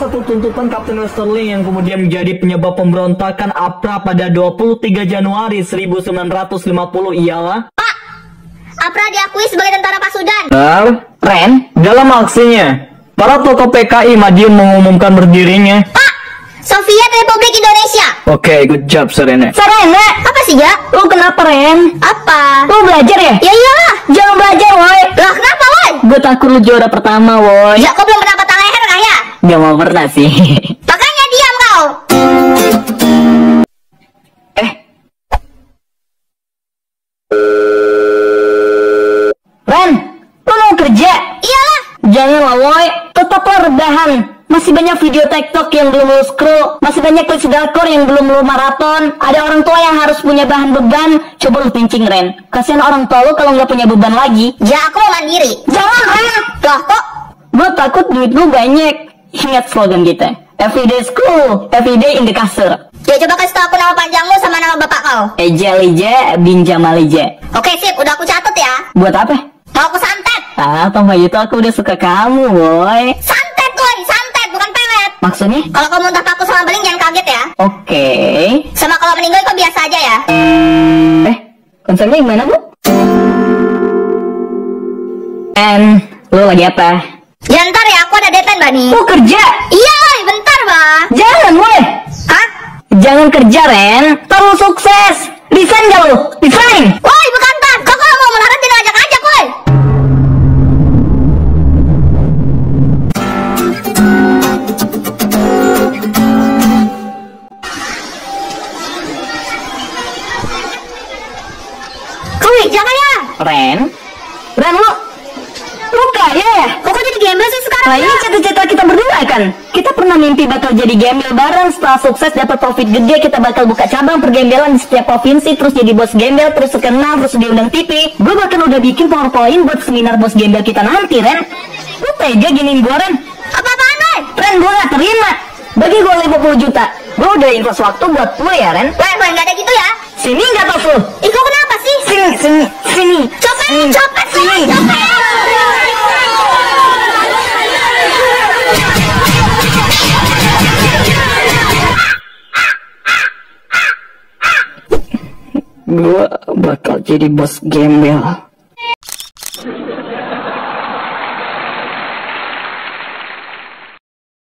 satu tuntutan Kapten Westerling yang kemudian menjadi penyebab pemberontakan APRA pada 23 Januari 1950 ialah Pak, Apra diakui sebagai tentara pasudan. Benar, Ren, dalam aksinya, para tokoh PKI Madiun mengumumkan berdirinya. Pak, Soviet Republik Indonesia. Oke, good job Serene. Serena, Apa sih, ya? lu kenapa Ren? Apa? Lu belajar ya? Ya iyalah. Jangan belajar, woi. Lah kenapa, woi? Gue takut lu juara pertama, woi. Ya, kok belum pernah patah leher kah ya? Gak mau pernah sih. Makanya diam kau. Eh, Ren, lu mau kerja? Iyalah. Janganlah, woi. Tetaplah rebahan. Masih banyak video TikTok yang belum lu scroll. Masih banyak klip Dalkor yang belum lu maraton. Ada orang tua yang harus punya bahan beban. Coba lu pincing, Ren. Kasihan orang tua lu kalau nggak punya beban lagi. Ya, aku mau mandiri. Jangan, Ren. Loh, kok? Gue takut duit lu banyak. Ingat slogan kita. Everyday school, everyday in the kasur. Ya, coba kasih tau aku nama panjangmu sama nama bapak kau. Eja Lija bin Jamalija. Oke, sip. Udah aku catat ya. Buat apa? Mau aku santet. Ah, tambah itu aku udah suka kamu, boy. Santet, woi. Santet, bukan pelet. Maksudnya? Kalau kau muntah paku sama beling, jangan kaget ya. Oke. Sama kalau meninggal, kau biasa aja ya. Eh, konsepnya gimana, Bu? En, lu lagi apa? Ya, deadline, Bani. Lu kerja? Iya, woi. Bentar, Bah. Jangan, boy. Hah? Jangan kerja, Ren. Terlalu sukses. Resign gak lu? Resign! Woi, bukan tak. Kau kalau mau melarat tidak ajak-ajak, woi. Woi, jangan ya. Ren? Ren, lu... Lu kaya ya? Kok jadi gembel sih sekarang? Nah ini cita-cita kita berdua kan Kita pernah mimpi bakal jadi gembel bareng Setelah sukses dapat profit gede Kita bakal buka cabang pergembelan di setiap provinsi Terus jadi bos gembel Terus terkenal Terus diundang TV Gue bahkan udah bikin powerpoint Buat seminar bos gembel kita nanti Ren Lu tega giniin gue Ren Apa-apaan, woi? Ren gue gak terima Bagi gue 50 juta Gue udah invest waktu buat lu ya Ren Woi, woi, nggak ada gitu ya. Sini gak tau lu Ih, kau kenapa sih? Sini sini sini Copet, Sini. Gue bakal jadi bos gembel